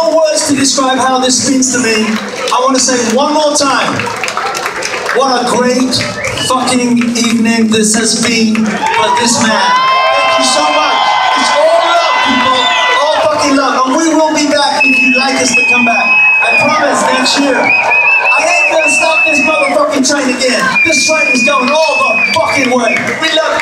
No words to describe how this means to me. I want to say one more time. What a great fucking evening this has been for this man. Thank you so much. It's all love, people. All fucking love. And we will be back if you'd like us to come back. I promise next year. I ain't gonna stop this motherfucking train again. This train is going all the fucking way. We love.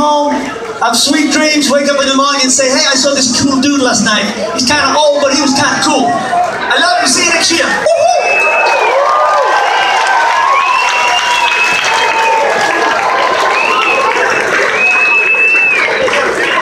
Home. Have sweet dreams. Wake up in the morning and say, hey, I saw this cool dude last night. He's kind of old, but he was kind of cool. I love you. See you next year.